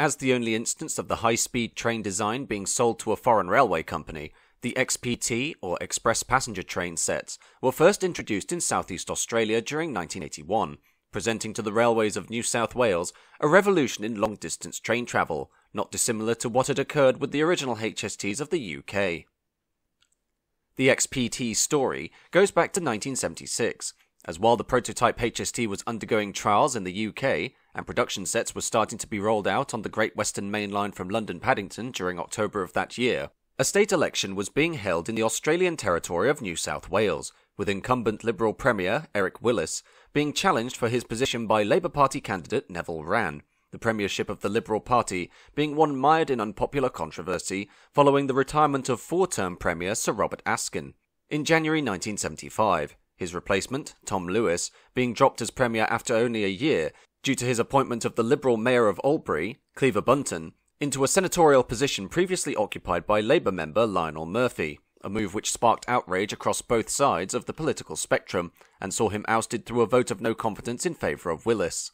As the only instance of the high speed train design being sold to a foreign railway company, the XPT, or Express Passenger Train sets, were first introduced in Southeast Australia during 1981, presenting to the railways of New South Wales a revolution in long distance train travel, not dissimilar to what had occurred with the original HSTs of the UK. The XPT story goes back to 1976, as while the prototype HST was undergoing trials in the UK and production sets were starting to be rolled out on the Great Western Main Line from London Paddington during October of that year, a state election was being held in the Australian territory of New South Wales, with incumbent Liberal Premier Eric Willis being challenged for his position by Labour Party candidate Neville Wran, the premiership of the Liberal Party being one mired in unpopular controversy following the retirement of four term Premier Sir Robert Askin. In January 1975, his replacement, Tom Lewis, being dropped as Premier after only a year due to his appointment of the Liberal Mayor of Albury, Cleaver Bunton, into a senatorial position previously occupied by Labour member Lionel Murphy, a move which sparked outrage across both sides of the political spectrum and saw him ousted through a vote of no confidence in favour of Willis.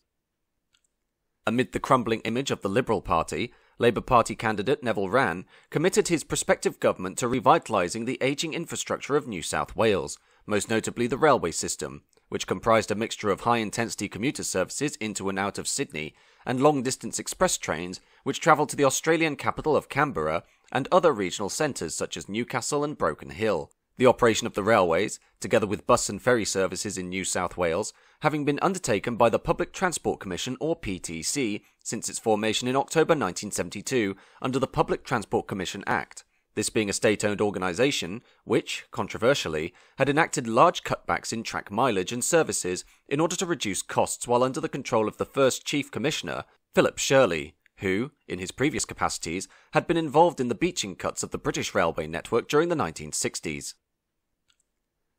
Amid the crumbling image of the Liberal Party, Labour Party candidate Neville Wran committed his prospective government to revitalising the ageing infrastructure of New South Wales, most notably the railway system, which comprised a mixture of high intensity commuter services into and out of Sydney and long distance express trains which travelled to the Australian capital of Canberra and other regional centres such as Newcastle and Broken Hill. The operation of the railways, together with bus and ferry services in New South Wales, having been undertaken by the Public Transport Commission or PTC since its formation in October 1972 under the Public Transport Commission Act this being a state owned organisation which, controversially, had enacted large cutbacks in track mileage and services in order to reduce costs while under the control of the first Chief Commissioner, Philip Shirley, who, in his previous capacities, had been involved in the Beeching cuts of the British railway network during the 1960s.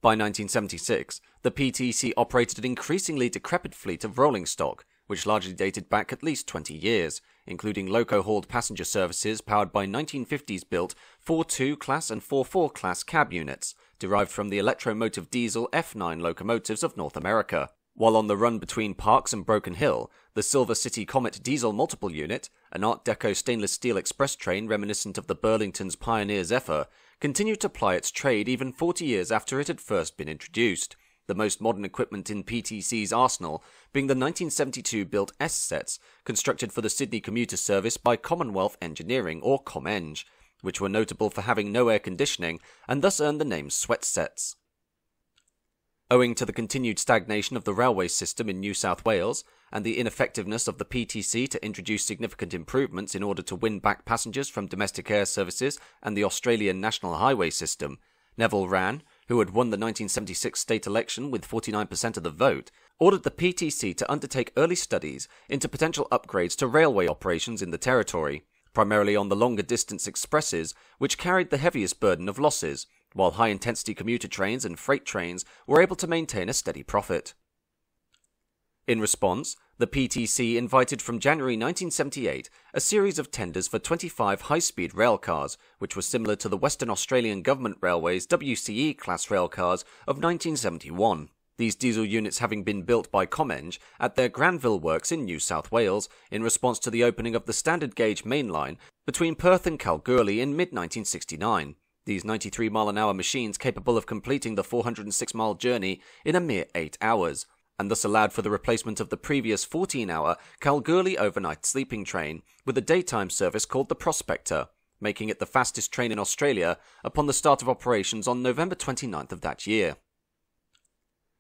By 1976, the PTC operated an increasingly decrepit fleet of rolling stock, which largely dated back at least 20 years, including loco hauled passenger services powered by 1950s built 4.2 class and 4.4 class cab units, derived from the electromotive diesel F9 locomotives of North America. While on the run between Parkes and Broken Hill, the Silver City Comet diesel multiple unit, an Art Deco stainless steel express train reminiscent of the Burlington's Pioneer Zephyr, continued to ply its trade even 40 years after it had first been introduced the most modern equipment in PTC's arsenal being the 1972 built S sets constructed for the Sydney commuter service by Commonwealth Engineering or ComEng, which were notable for having no air conditioning and thus earned the name sweat sets. Owing to the continued stagnation of the railway system in New South Wales and the ineffectiveness of the PTC to introduce significant improvements in order to win back passengers from domestic air services and the Australian National Highway System, Neville Wran, who had won the 1976 state election with 49% of the vote, ordered the PTC to undertake early studies into potential upgrades to railway operations in the territory, primarily on the longer distance expresses, which carried the heaviest burden of losses, while high intensity commuter trains and freight trains were able to maintain a steady profit. In response, the PTC invited from January 1978 a series of tenders for 25 high speed rail cars, which were similar to the Western Australian Government Railways WCE class rail cars of 1971. These diesel units having been built by ComEng at their Granville works in New South Wales in response to the opening of the standard gauge main line between Perth and Kalgoorlie in mid 1969. These 93 mile an hour machines capable of completing the 406 mile journey in a mere 8 hours and thus allowed for the replacement of the previous 14 hour Kalgoorlie overnight sleeping train with a daytime service called the Prospector, making it the fastest train in Australia upon the start of operations on November 29th of that year.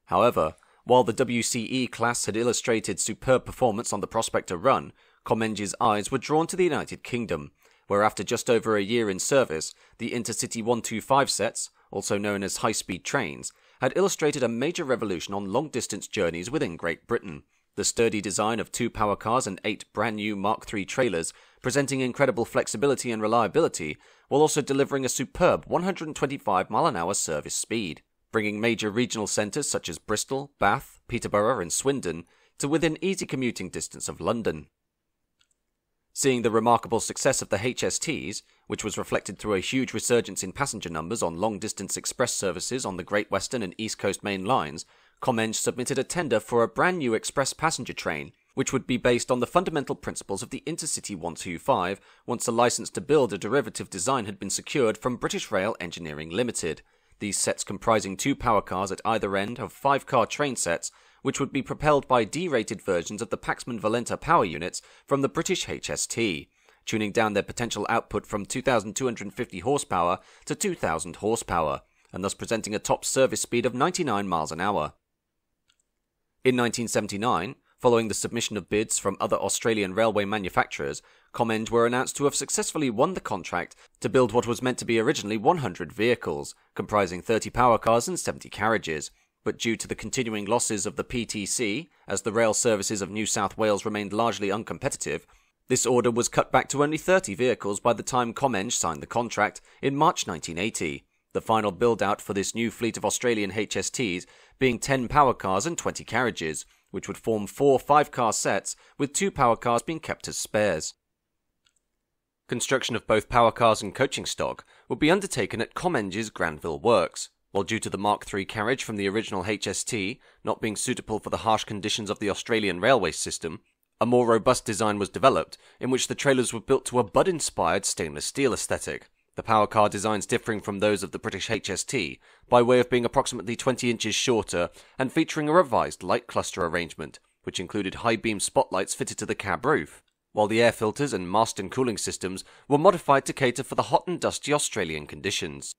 However, while the WCE class had illustrated superb performance on the Prospector run, ComEng's eyes were drawn to the United Kingdom, where after just over a year in service, the Intercity 125 sets, also known as high speed trains, had illustrated a major revolution on long distance journeys within Great Britain. The sturdy design of two power cars and eight brand new Mark III trailers, presenting incredible flexibility and reliability, while also delivering a superb 125 mile an hour service speed, bringing major regional centres such as Bristol, Bath, Peterborough, and Swindon to within easy commuting distance of London. Seeing the remarkable success of the HSTs, which was reflected through a huge resurgence in passenger numbers on long distance express services on the Great Western and East Coast main lines, ComEng submitted a tender for a brand new express passenger train, which would be based on the fundamental principles of the Intercity 125 once a license to build a derivative design had been secured from British Rail Engineering Limited. These sets comprising two power cars at either end of five car train sets, which would be propelled by D rated versions of the Paxman Valenta power units from the British HST, tuning down their potential output from 2,250 horsepower to 2,000 horsepower, and thus presenting a top service speed of 99 miles an hour. In 1979, Following the submission of bids from other Australian railway manufacturers, ComEng were announced to have successfully won the contract to build what was meant to be originally 100 vehicles, comprising 30 power cars and 70 carriages. But due to the continuing losses of the PTC, as the rail services of New South Wales remained largely uncompetitive, this order was cut back to only 30 vehicles by the time ComEng signed the contract in March 1980. The final build out for this new fleet of Australian HSTs being 10 power cars and 20 carriages, which would form four five car sets, with two power cars being kept as spares. Construction of both power cars and coaching stock would be undertaken at ComEng's Granville Works, while due to the Mark III carriage from the original HST not being suitable for the harsh conditions of the Australian railway system, a more robust design was developed in which the trailers were built to a Budd inspired stainless steel aesthetic the power car designs differing from those of the British HST by way of being approximately 20 inches shorter and featuring a revised light cluster arrangement, which included high beam spotlights fitted to the cab roof, while the air filters and mast and cooling systems were modified to cater for the hot and dusty Australian conditions.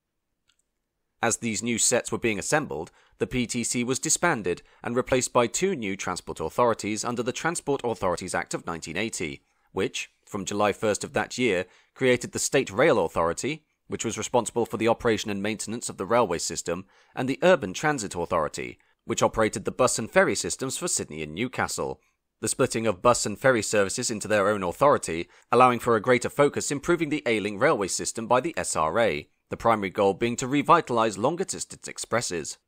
As these new sets were being assembled, the PTC was disbanded and replaced by two new transport authorities under the Transport Authorities Act of 1980, which, from July 1st of that year, created the State Rail Authority, which was responsible for the operation and maintenance of the railway system, and the Urban Transit Authority, which operated the bus and ferry systems for Sydney and Newcastle. The splitting of bus and ferry services into their own authority, allowing for a greater focus improving the ailing railway system by the SRA, the primary goal being to revitalise longer distance expresses.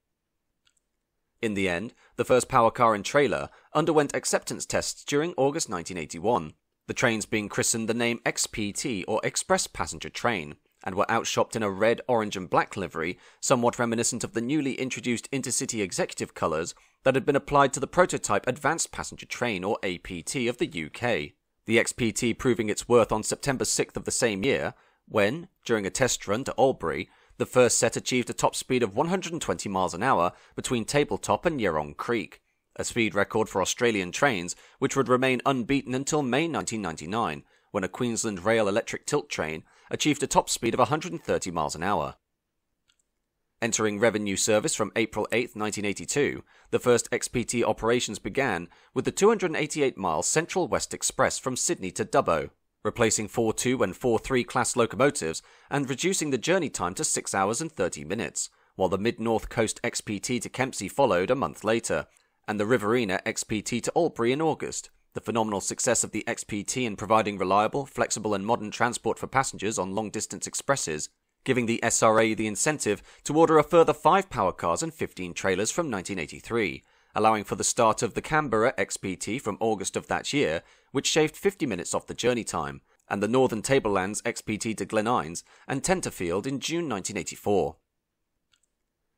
In the end, the first power car and trailer underwent acceptance tests during August 1981, the trains being christened the name XPT or Express Passenger Train, and were outshopped in a red, orange, and black livery, somewhat reminiscent of the newly introduced Intercity Executive colours that had been applied to the prototype Advanced Passenger Train or APT of the UK. The XPT proving its worth on September 6th of the same year, when, during a test run to Albury, the first set achieved a top speed of 120 miles an hour between Tabletop and Yerong Creek a speed record for Australian trains, which would remain unbeaten until May 1999, when a Queensland Rail electric tilt train achieved a top speed of 130 miles an hour. Entering revenue service from April 8, 1982, the first XPT operations began with the 288 mile Central West Express from Sydney to Dubbo, replacing 4 2 and 4 3 class locomotives and reducing the journey time to 6 hours and 30 minutes, while the Mid North Coast XPT to Kempsey followed a month later, and the Riverina XPT to Albury in August. The phenomenal success of the XPT in providing reliable, flexible, and modern transport for passengers on long distance expresses, giving the SRA the incentive to order a further 5 power cars and 15 trailers from 1983, allowing for the start of the Canberra XPT from August of that year, which shaved 50 minutes off the journey time, and the Northern Tablelands XPT to Glen Innes and Tenterfield in June 1984.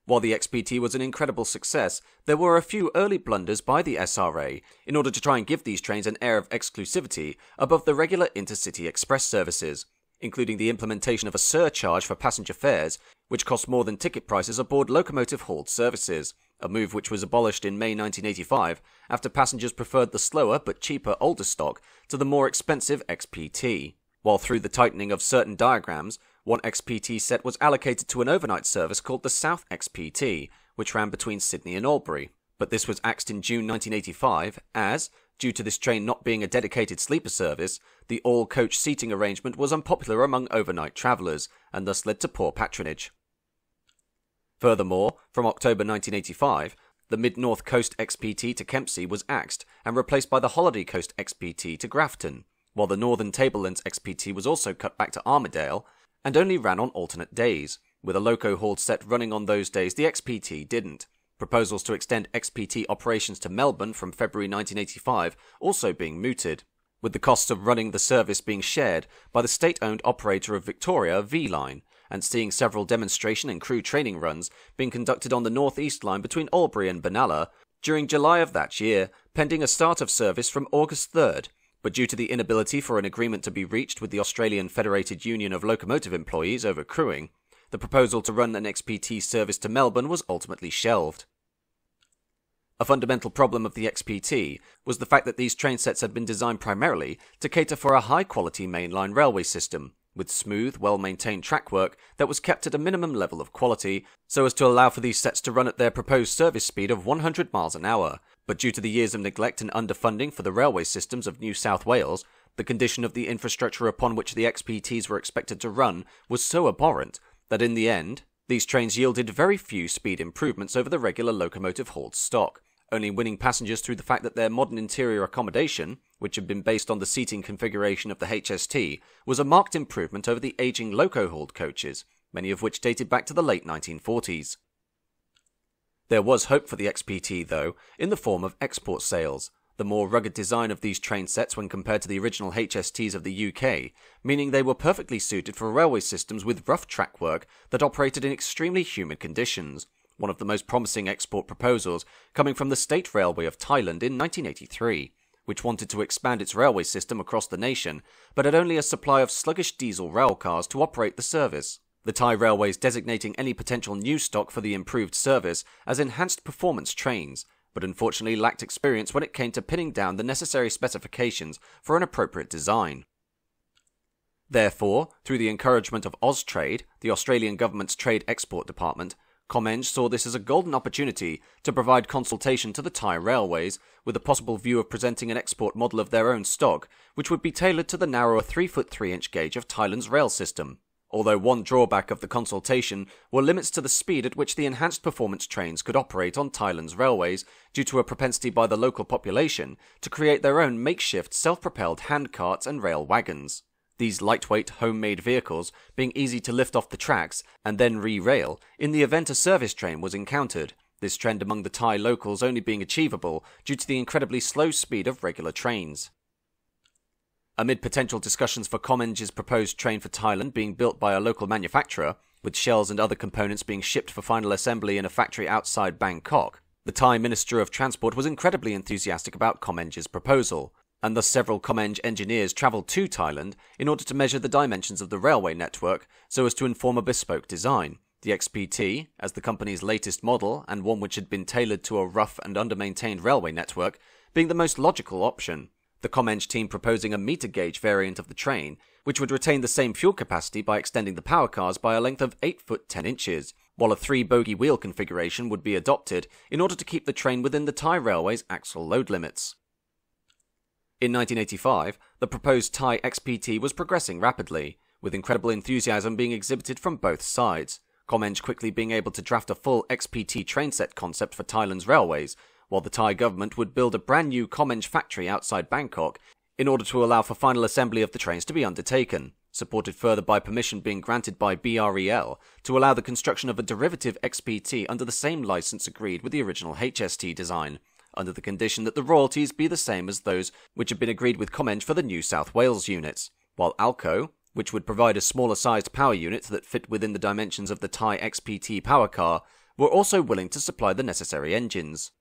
While the XPT was an incredible success, there were a few early blunders by the SRA in order to try and give these trains an air of exclusivity above the regular intercity express services, including the implementation of a surcharge for passenger fares, which cost more than ticket prices aboard locomotive hauled services, a move which was abolished in May 1985 after passengers preferred the slower but cheaper older stock to the more expensive XPT. While through the tightening of certain diagrams, one XPT set was allocated to an overnight service called the South XPT, which ran between Sydney and Albury. But this was axed in June 1985 as, due to this train not being a dedicated sleeper service, the all coach seating arrangement was unpopular among overnight travellers and thus led to poor patronage. Furthermore, from October 1985, the Mid North Coast XPT to Kempsey was axed and replaced by the Holiday Coast XPT to Grafton, while the Northern Tablelands XPT was also cut back to Armidale and only ran on alternate days. With a loco hauled set running on those days, the XPT didn't. Proposals to extend XPT operations to Melbourne from February 1985 also being mooted, with the costs of running the service being shared by the state owned operator of Victoria, V Line, and seeing several demonstration and crew training runs being conducted on the North East line between Albury and Benalla, during July of that year, pending a start of service from August 3rd, but due to the inability for an agreement to be reached with the Australian Federated Union of Locomotive Employees over crewing, the proposal to run an XPT service to Melbourne was ultimately shelved. A fundamental problem of the XPT was the fact that these train sets had been designed primarily to cater for a high quality mainline railway system, with smooth, well maintained track work that was kept at a minimum level of quality, so as to allow for these sets to run at their proposed service speed of 100 miles an hour. But due to the years of neglect and underfunding for the railway systems of New South Wales, the condition of the infrastructure upon which the XPTs were expected to run was so abhorrent that in the end, these trains yielded very few speed improvements over the regular locomotive hauled stock only winning passengers through the fact that their modern interior accommodation, which had been based on the seating configuration of the HST, was a marked improvement over the aging loco hauled coaches, many of which dated back to the late 1940s. There was hope for the XPT, though, in the form of export sales, the more rugged design of these train sets when compared to the original HSTs of the UK, meaning they were perfectly suited for railway systems with rough track work that operated in extremely humid conditions, one of the most promising export proposals coming from the State Railway of Thailand in 1983, which wanted to expand its railway system across the nation, but had only a supply of sluggish diesel rail cars to operate the service. The Thai Railways designating any potential new stock for the improved service as enhanced performance trains, but unfortunately lacked experience when it came to pinning down the necessary specifications for an appropriate design. Therefore, through the encouragement of Austrade, the Australian government's trade export department, ComEng saw this as a golden opportunity to provide consultation to the Thai railways, with a possible view of presenting an export model of their own stock, which would be tailored to the narrower 3 foot 3 inch gauge of Thailand's rail system. Although one drawback of the consultation were limits to the speed at which the enhanced performance trains could operate on Thailand's railways due to a propensity by the local population to create their own makeshift self propelled hand carts and rail wagons. These lightweight, homemade vehicles being easy to lift off the tracks and then re-rail in the event a service train was encountered, this trend among the Thai locals only being achievable due to the incredibly slow speed of regular trains. Amid potential discussions for ComEng's proposed train for Thailand being built by a local manufacturer, with shells and other components being shipped for final assembly in a factory outside Bangkok, the Thai Minister of Transport was incredibly enthusiastic about ComEng's proposal, and thus several ComEng engineers travelled to Thailand in order to measure the dimensions of the railway network so as to inform a bespoke design. The XPT, as the company's latest model and one which had been tailored to a rough and under-maintained railway network, being the most logical option. The ComEng team proposing a meter gauge variant of the train, which would retain the same fuel capacity by extending the power cars by a length of 8 foot 10 inches, while a three bogie wheel configuration would be adopted in order to keep the train within the Thai Railway's axle load limits. In 1985, the proposed Thai XPT was progressing rapidly, with incredible enthusiasm being exhibited from both sides, ComEng quickly being able to draft a full XPT trainset concept for Thailand's railways, while the Thai government would build a brand new ComEng factory outside Bangkok in order to allow for final assembly of the trains to be undertaken, supported further by permission being granted by BREL to allow the construction of a derivative XPT under the same license agreed with the original HST design, under the condition that the royalties be the same as those which had been agreed with ComEng for the New South Wales units, while Alco, which would provide a smaller sized power unit that fit within the dimensions of the Thai XPT power car, were also willing to supply the necessary engines.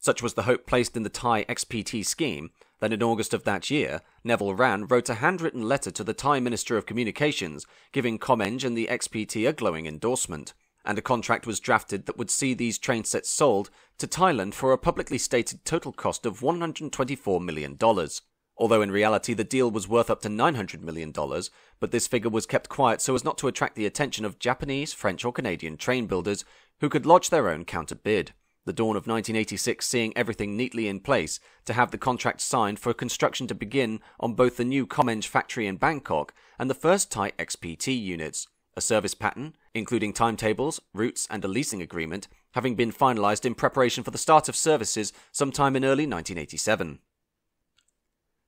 Such was the hope placed in the Thai XPT scheme that in August of that year, Neville Wran wrote a handwritten letter to the Thai Minister of Communications giving ComEng and the XPT a glowing endorsement and a contract was drafted that would see these train sets sold to Thailand for a publicly stated total cost of $124 million. Although in reality the deal was worth up to $900 million, but this figure was kept quiet so as not to attract the attention of Japanese, French, or Canadian train builders who could lodge their own counter bid. The dawn of 1986 seeing everything neatly in place to have the contract signed for construction to begin on both the new ComEng factory in Bangkok and the first Thai XPT units a service pattern, including timetables, routes, and a leasing agreement, having been finalised in preparation for the start of services sometime in early 1987.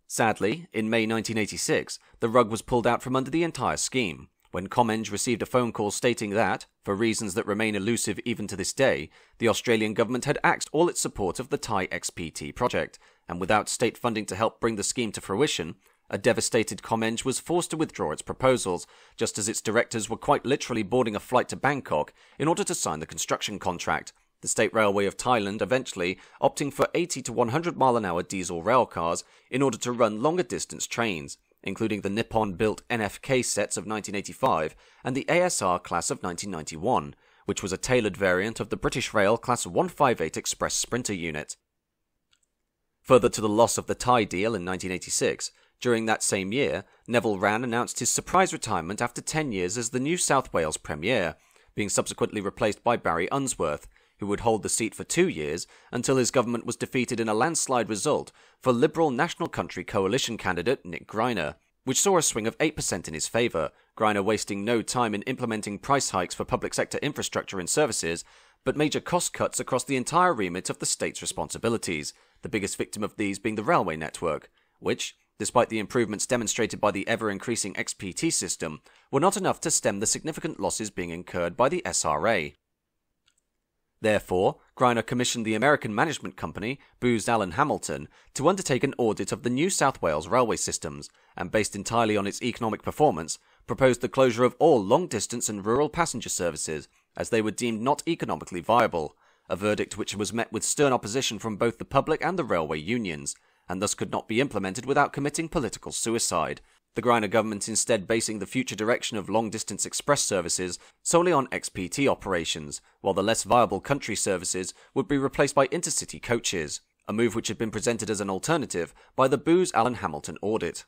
Sadly, in May 1986, the rug was pulled out from under the entire scheme, when ComEng received a phone call stating that, for reasons that remain elusive even to this day, the Australian government had axed all its support of the Thai XPT project, and without state funding to help bring the scheme to fruition, a devastated ComEng was forced to withdraw its proposals, just as its directors were quite literally boarding a flight to Bangkok in order to sign the construction contract, the State Railway of Thailand eventually opting for 80 to 100 mile an hour diesel rail cars in order to run longer distance trains, including the Nippon built NFK sets of 1985 and the ASR class of 1991, which was a tailored variant of the British Rail Class 158 Express Sprinter unit. Further to the loss of the Thai deal in 1986, during that same year, Neville Wran announced his surprise retirement after 10 years as the New South Wales Premier, being subsequently replaced by Barry Unsworth, who would hold the seat for two years until his government was defeated in a landslide result for Liberal National Country Coalition candidate Nick Greiner, which saw a swing of 8% in his favour, Greiner wasting no time in implementing price hikes for public sector infrastructure and services, but major cost cuts across the entire remit of the state's responsibilities, the biggest victim of these being the railway network, which, despite the improvements demonstrated by the ever increasing XPT system, were not enough to stem the significant losses being incurred by the SRA. Therefore, Greiner commissioned the American management company, Booz Allen Hamilton, to undertake an audit of the New South Wales railway systems, and based entirely on its economic performance, proposed the closure of all long distance and rural passenger services, as they were deemed not economically viable, a verdict which was met with stern opposition from both the public and the railway unions, and thus could not be implemented without committing political suicide, the Greiner government instead basing the future direction of long distance express services solely on XPT operations, while the less viable country services would be replaced by intercity coaches, a move which had been presented as an alternative by the Booz Allen Hamilton audit.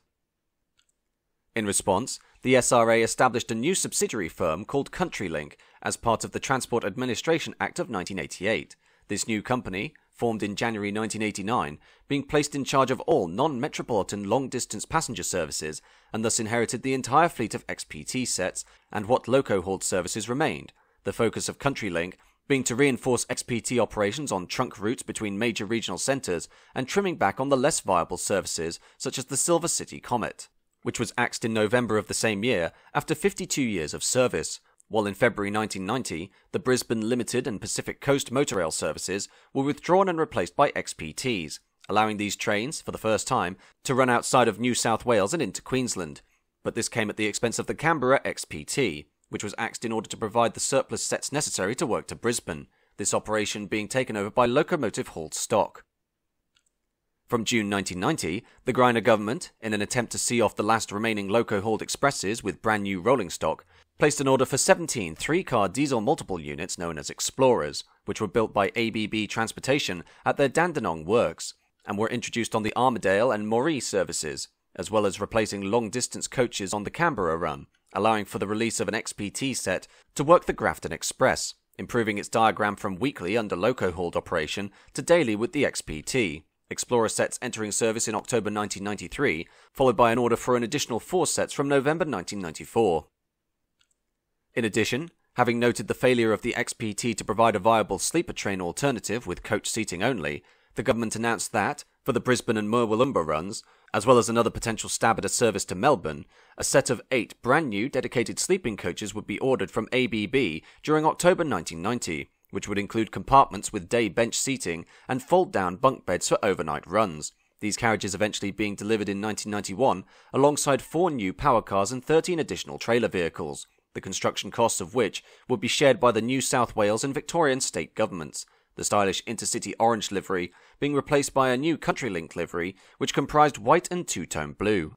In response, the SRA established a new subsidiary firm called CountryLink as part of the Transport Administration Act of 1988. This new company, formed in January 1989, being placed in charge of all non metropolitan long distance passenger services, and thus inherited the entire fleet of XPT sets and what loco hauled services remained. The focus of CountryLink being to reinforce XPT operations on trunk routes between major regional centres and trimming back on the less viable services such as the Silver City Comet, which was axed in November of the same year after 52 years of service, while in February 1990, the Brisbane Limited and Pacific Coast motor rail services were withdrawn and replaced by XPTs, allowing these trains, for the first time, to run outside of New South Wales and into Queensland. But this came at the expense of the Canberra XPT, which was axed in order to provide the surplus sets necessary to work to Brisbane, this operation being taken over by locomotive hauled stock. From June 1990, the Greiner government, in an attempt to see off the last remaining loco hauled expresses with brand new rolling stock, placed an order for 17 three car diesel multiple units known as Explorers, which were built by ABB Transportation at their Dandenong works, and were introduced on the Armidale and Moree services, as well as replacing long distance coaches on the Canberra run, allowing for the release of an XPT set to work the Grafton Express, improving its diagram from weekly under loco hauled operation to daily with the XPT. Explorer sets entering service in October 1993, followed by an order for an additional four sets from November 1994. In addition, having noted the failure of the XPT to provide a viable sleeper train alternative with coach seating only, the government announced that, for the Brisbane and Murwillumbah runs, as well as another potential stab at a service to Melbourne, a set of eight brand new dedicated sleeping coaches would be ordered from ABB during October 1990, which would include compartments with day bench seating and fold down bunk beds for overnight runs. These carriages eventually being delivered in 1991 alongside four new power cars and 13 additional trailer vehicles the construction costs of which would be shared by the New South Wales and Victorian state governments, the stylish intercity orange livery being replaced by a new CountryLink livery which comprised white and two tone blue.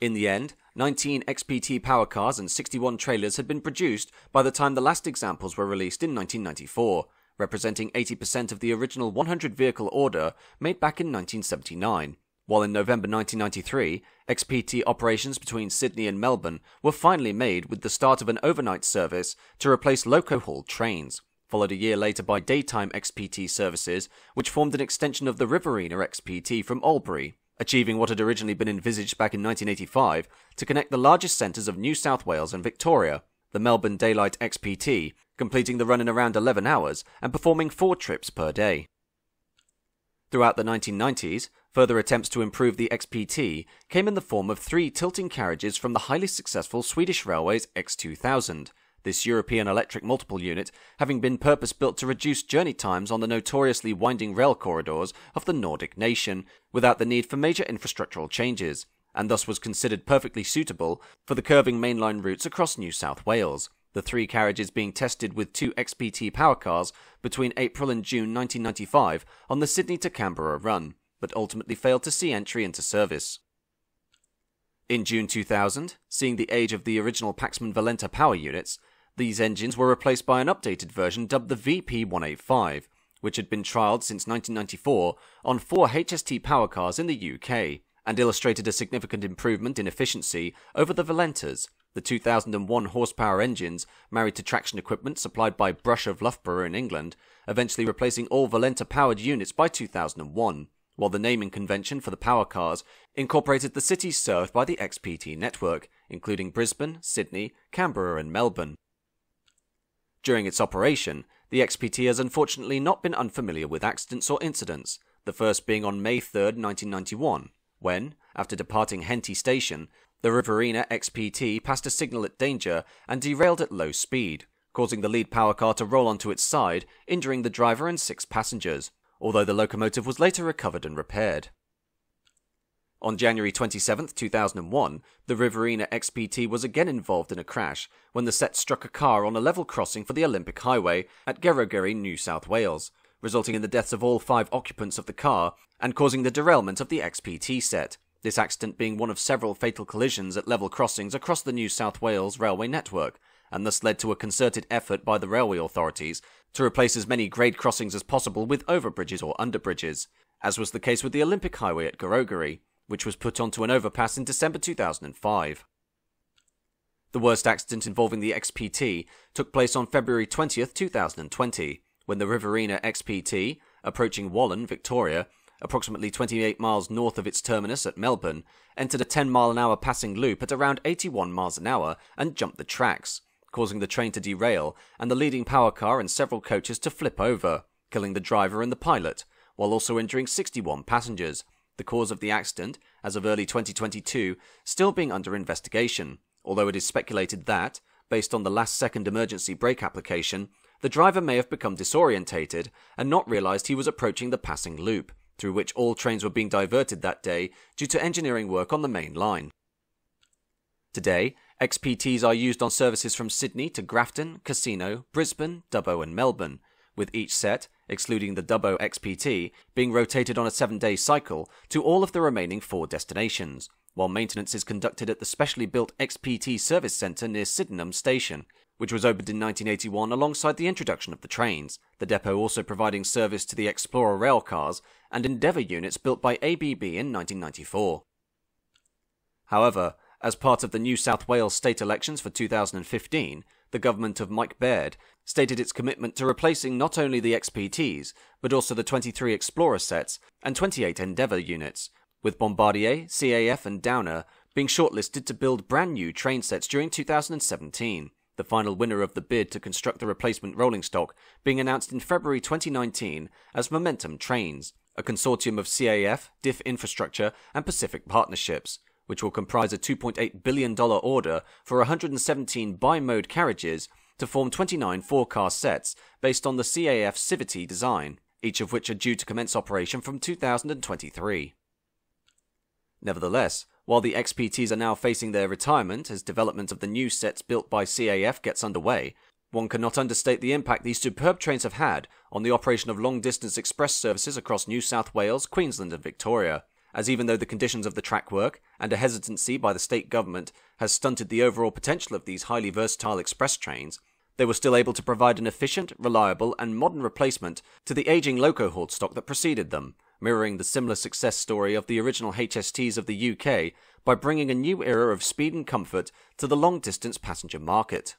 In the end, 19 XPT power cars and 61 trailers had been produced by the time the last examples were released in 1994, representing 80% of the original 100 vehicle order made back in 1979 while in November 1993, XPT operations between Sydney and Melbourne were finally made with the start of an overnight service to replace loco hauled trains, followed a year later by daytime XPT services, which formed an extension of the Riverina XPT from Albury, achieving what had originally been envisaged back in 1985 to connect the largest centres of New South Wales and Victoria, the Melbourne Daylight XPT, completing the run in around 11 hours and performing four trips per day. Throughout the 1990s, Further attempts to improve the XPT came in the form of three tilting carriages from the highly successful Swedish Railways X2000, this European electric multiple unit having been purpose built to reduce journey times on the notoriously winding rail corridors of the Nordic nation without the need for major infrastructural changes, and thus was considered perfectly suitable for the curving mainline routes across New South Wales. the three carriages being tested with two XPT power cars between April and June 1995 on the Sydney to Canberra run, but ultimately failed to see entry into service. In June 2000, seeing the age of the original Paxman Valenta power units, these engines were replaced by an updated version dubbed the VP185, which had been trialled since 1994 on four HST power cars in the UK, and illustrated a significant improvement in efficiency over the Valentas, the 2001 horsepower engines married to traction equipment supplied by Brush of Loughborough in England, eventually replacing all Valenta powered units by 2001, while the naming convention for the power cars incorporated the cities served by the XPT network, including Brisbane, Sydney, Canberra, and Melbourne. During its operation, the XPT has unfortunately not been unfamiliar with accidents or incidents, the first being on May 3, 1991, when, after departing Henty Station, the Riverina XPT passed a signal at danger and derailed at low speed, causing the lead power car to roll onto its side, injuring the driver and six passengers, although the locomotive was later recovered and repaired. On January 27, 2001, the Riverina XPT was again involved in a crash when the set struck a car on a level crossing for the Olympic Highway at Gerogery, New South Wales, resulting in the deaths of all five occupants of the car and causing the derailment of the XPT set, this accident being one of several fatal collisions at level crossings across the New South Wales railway network, and thus led to a concerted effort by the railway authorities to replace as many grade crossings as possible with overbridges or underbridges, as was the case with the Olympic Highway at Gerogery, which was put onto an overpass in December 2005. The worst accident involving the XPT took place on February 20, 2020, when the Riverina XPT, approaching Wallan, Victoria, approximately 28 miles north of its terminus at Melbourne, entered a 10 mile an hour passing loop at around 81 miles an hour and jumped the tracks, causing the train to derail and the leading power car and several coaches to flip over, killing the driver and the pilot, while also injuring 61 passengers. The cause of the accident, as of early 2022, still being under investigation, although it is speculated that, based on the last second emergency brake application, the driver may have become disorientated and not realized he was approaching the passing loop, through which all trains were being diverted that day due to engineering work on the main line. Today, XPTs are used on services from Sydney to Grafton, Casino, Brisbane, Dubbo, and Melbourne, with each set, excluding the Dubbo XPT, being rotated on a seven day cycle to all of the remaining four destinations, while maintenance is conducted at the specially built XPT Service Centre near Sydenham Station, which was opened in 1981 alongside the introduction of the trains, the depot also providing service to the Explorer rail cars and Endeavour units built by ABB in 1994. However, as part of the New South Wales state elections for 2015, the government of Mike Baird stated its commitment to replacing not only the XPTs, but also the 23 Explorer sets and 28 Endeavour units, with Bombardier, CAF, and Downer being shortlisted to build brand new train sets during 2017 the final winner of the bid to construct the replacement rolling stock being announced in February 2019 as Momentum Trains, a consortium of CAF, DIF Infrastructure, and Pacific Partnerships, which will comprise a $2.8 billion order for 117 bi-mode carriages to form 29 four-car sets based on the CAF Civity design, each of which are due to commence operation from 2023. Nevertheless, while the XPTs are now facing their retirement as development of the new sets built by CAF gets underway, one cannot understate the impact these superb trains have had on the operation of long distance express services across New South Wales, Queensland, and Victoria. As even though the conditions of the track work and a hesitancy by the state government has stunted the overall potential of these highly versatile express trains, they were still able to provide an efficient, reliable, and modern replacement to the aging loco hauled stock that preceded them, mirroring the similar success story of the original HSTs of the UK by bringing a new era of speed and comfort to the long distance passenger market.